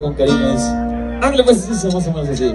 con cariño es... Ándale pues, eso más o menos así.